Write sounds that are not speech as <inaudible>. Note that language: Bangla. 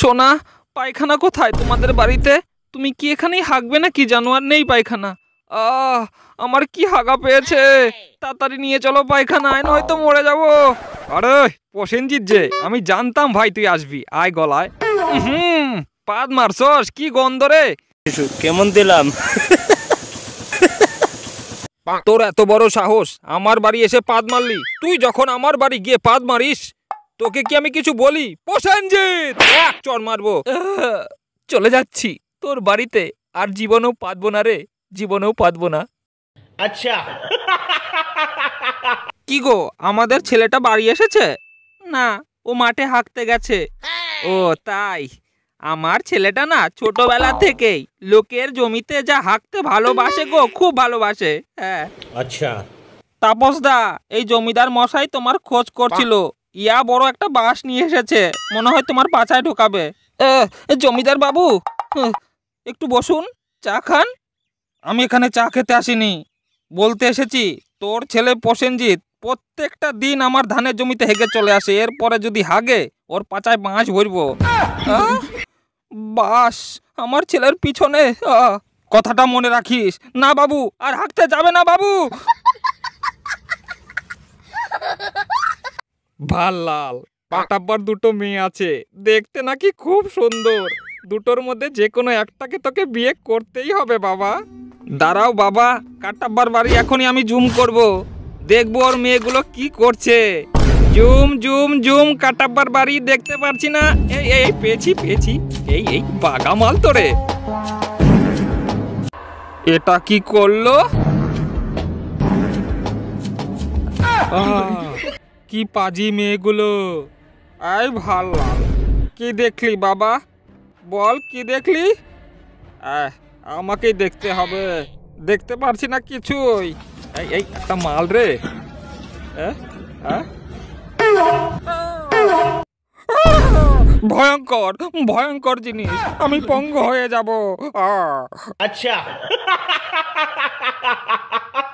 সোনা পায়খানা কোথায় তোমাদের বাড়িতে? তুমি কি এখানেই হাঁকবে না কি জানোয়ার নেই পায়খানা। আহ আমার কি হাগা পেয়েছে? তাড়াতাড়ি নিয়ে চলো পায়খানায় নয়তো মরে যাব। আরে প্রসেনজিৎ যে আমি জানতাম ভাই তুই আসবি। আয় গলায়। হুম পাদ মারছস কি গন্ধ রে। কেমন দিলাম? তোর এত বড় সাহস আমার বাড়ি এসে পাদ মারলি। তুই যখন আমার বাড়ি গিয়ে পাদ মারিস তোকে কি আমি কিছু বলি? প্রসেনজিৎ! এক চর মারবো। চলে যাচ্ছি। তোর বাড়িতে আর জীবনেও পাতবো না রে। জীবনেও পাতবো না। আচ্ছা। <laughs> কি গো আমাদের ছেলেটা বাড়ি এসেছে? না ও মাঠে হাঁকতে গেছে। ও তাই। আমার ছেলেটা না ছোটবেলা থেকেই লোকের জমিতে যা হাঁকতে ভালোবাসে গো খুব ভালোবাসে। হ্যাঁ। আচ্ছা। তাপস দা এই জমিদার মশাই তোমার খোঁজ করছিল। ইয়া বড় একটা বাঁশ নিয়ে এসেছে। মনে হয় তোমার পাছায় ঢোকাবে। জমিদার বাবু একটু বসুন, চা খান। আমি এখানে চা খেতে আসিনি। বলতে এসেছি, তোর ছেলে প্রসেনজিৎ প্রত্যেকটা দিন আমার ধানের জমিতে হেগে চলে আসে, এরপরে যদি হাগে, ওর পাচায় বাঁশ ভরবো। বাস, আমার ছেলের পিছনে কথাটা মনে রাখিস। না বাবু, আর হাঁকতে যাবে না বাবু। ভালো লাল পাটাব্বার দুটো মেয়ে আছে। দেখতে নাকি খুব সুন্দর। দুটোর মধ্যে যে কোনো একটাকে তোকে বিয়ে করতেই হবে বাবা। দাঁড়াও বাবা। কাটাব্বার বাড়ি এখনই আমি জুম করব। দেখব ওর মেয়েগুলো কি করছে। Zoom zoom zoom. কাটাব্বার বাড়ি দেখতে পারছি না। এই এই পেয়েছি পেয়েছি। এই এই বাগামাল তোরে। এটা কি করল? কি পাজি মেয়েগুলো? আই ভালো কি দেখলি বাবা? বল, কি দেখলি? আমাকেই দেখতে হবে। দেখতে পারছি না কিছুই। এই এই, একটা মাল রে? আহ? ভয়ঙ্কর ভয়ঙ্কর জিনিস। আমি পঙ্গ হয়ে যাব। আচ্ছা। <laughs>